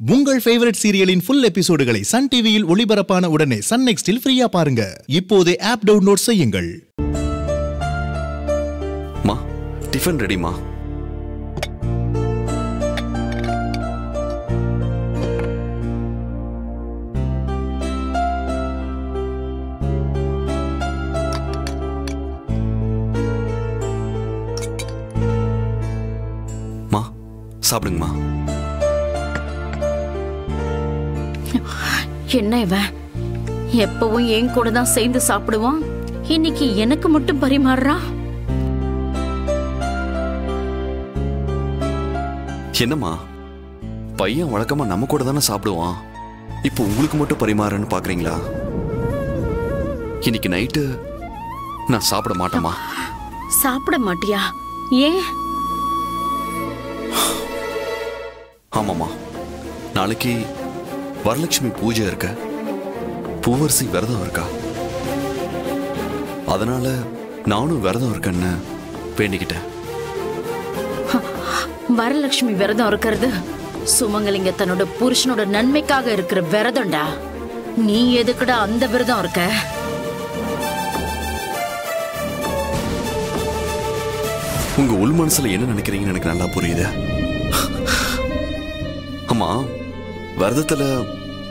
உங்கள் ஃபேவரட் சீரியலின் ஃபுல் எபிசோடுகளை சன் டிவியில் ஒளிபரப்பான உடனே சன் நெக்ஸ்டில் ஃப்ரீயா பாருங்க. இப்போதே ஆப் டவுன்லோட் செய்யுங்கள். மா டிஃபன் ரெடிமா மா சாப்பிடுங்கம்மா. என்ன இவன்? எப்பவும் என் கூட தான் சேர்ந்து சாப்பிடுவான். இன்னைக்கு எனக்கு மட்டும் பரிமாறுறான் என்னம்மா? பையன் வழக்கமா நம்ம கூட தானே சாப்பிடுவான். இப்போ உங்களுக்கு மட்டும் பரிமாறன்னு பாக்குறீங்களா? இன்னைக்கு நைட்டு நான் சாப்பிட மாட்டேம்மா. சாப்பிட மாட்டியா? ஏன்? ஆமாம்மா. நாளைக்கு வரலட்சுமி பூஜை இருக்க? பூவரசி விரதம் இருக்கா? அதனால நானும் விரதம் இருக்கேன்னு வேண்டிக்கிட்டேன். வரலட்சுமி விரதம் இருக்கிறது. சுமங்கலிங்க தன்னோட புருஷனோட நன்மைக்காக இருக்கிற விரதம்டா. நீ எதுக்குடா அந்த விரதம் இருக்க? உங்க உள் மனசுல என்ன நினைக்கிறீங்கன்னு எனக்கு நல்லா புரியுது. ஆமா விரதத்துல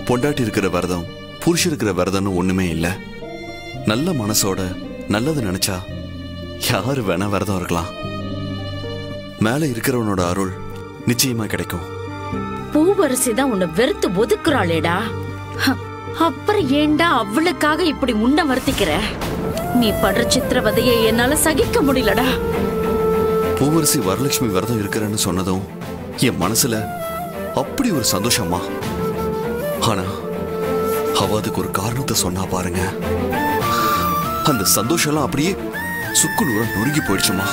பொண்டாட்டி இருக்கிற விரதம் புருஷன் இருக்கிற விரதம்னு ஒண்ணுமே இல்ல. நல்ல மனசோட நல்லது நினைச்சா யாரு வேணா விரதம் இருக்கலாம். மேல இருக்கிறவனோட அருள் நிச்சயமா கிடைக்கும். பூவரசி தான் உன்னை வெறுத்து ஒதுக்குறாளேடா. அப்புறம் ஏன்டா அவளுக்காக இப்படி உன்னை வருத்திக்கிற? நீ படுற சித்திரவதையை என்னால சகிக்க முடியலடா. பூவரசி வரலட்சுமி விரதம் இருக்கிறேன்னு சொன்னதும் என் மனசுல அப்படி ஒரு சந்தோஷமா? ஆனா அவ அதுக்கு ஒரு காரணத்தை சொன்னா பாருங்க. அந்த சந்தோஷம்லாம் அப்படியே சுக்கு நூற நொறுங்கி போயிடுச்சுமா?